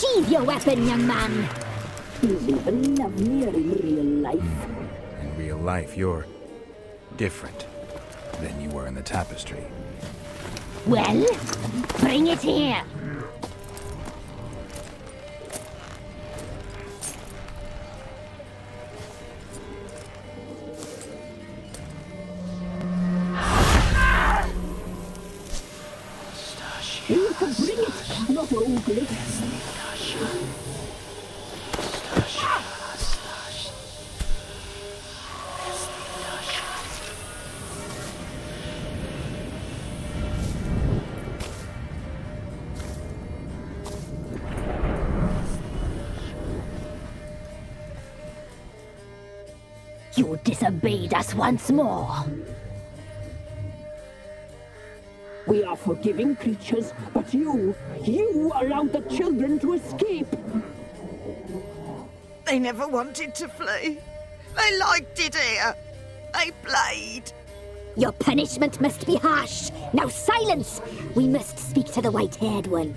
Sheathe your weapon, young man. He's even lovelier in real life. In real life, you're different than you were in the tapestry. Well, bring it here. You can bring it, not ugly. You disobeyed us once more. We are forgiving creatures, but you, you allowed the children to escape. They never wanted to flee. They liked it here. They played. Your punishment must be harsh. Now silence! We must speak to the white-haired one.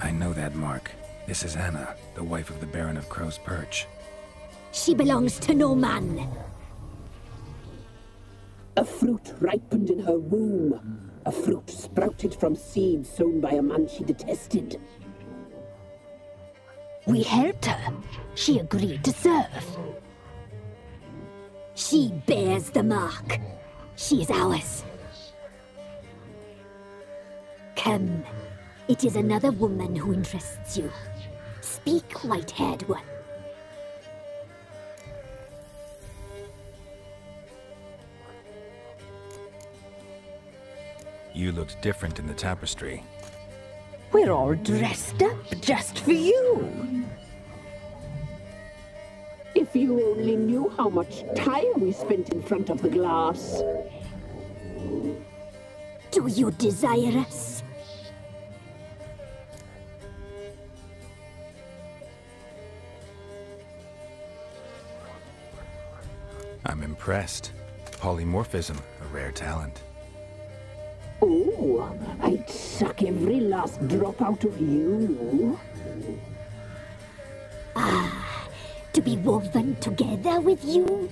I know that mark. This is Anna, the wife of the Baron of Crow's Perch. She belongs to no man. A fruit ripened in her womb. A fruit sprouted from seeds sown by a man she detested. We helped her. She agreed to serve. She bears the mark. She is ours. Come. It is another woman who interests you. Speak, white-haired one. You looked different in the tapestry. We're all dressed up just for you. If you only knew how much time we spent in front of the glass. Do you desire us? I'm impressed. Polymorphism, a rare talent. Oh, I'd suck every last drop out of you. Ah, To be woven together with you?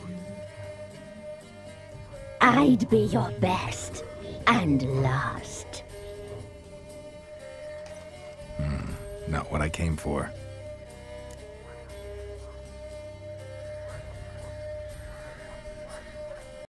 I'd be your best and last. Not what I came for.